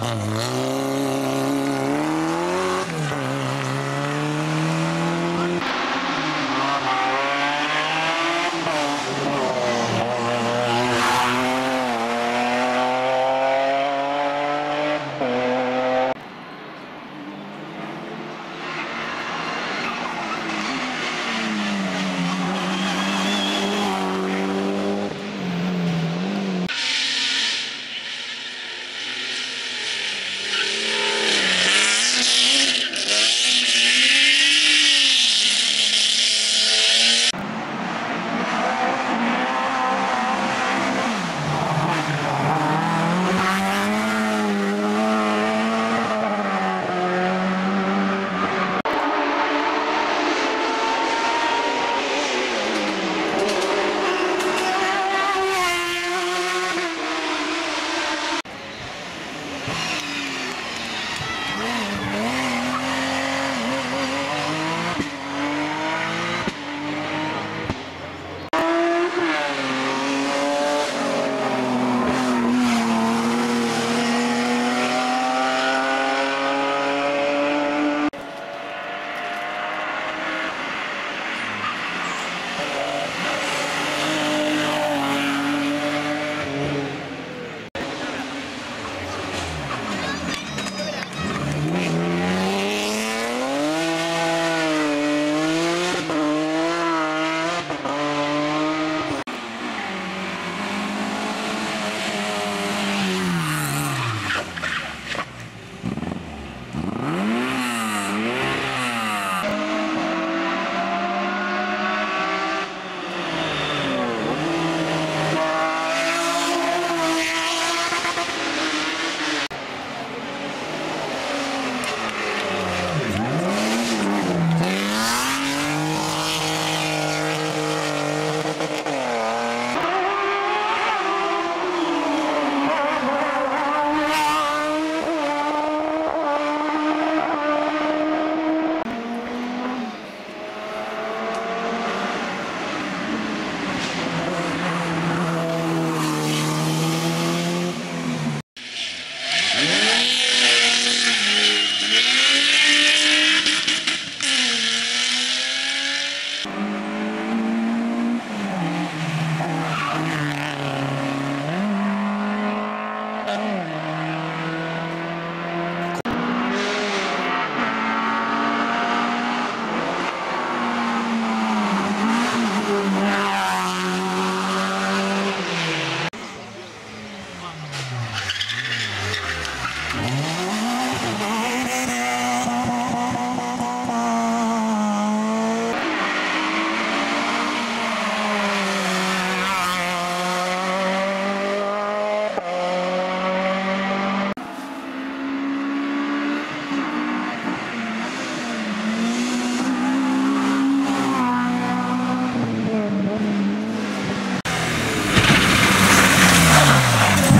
Oh,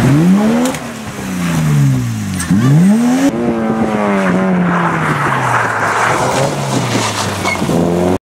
No.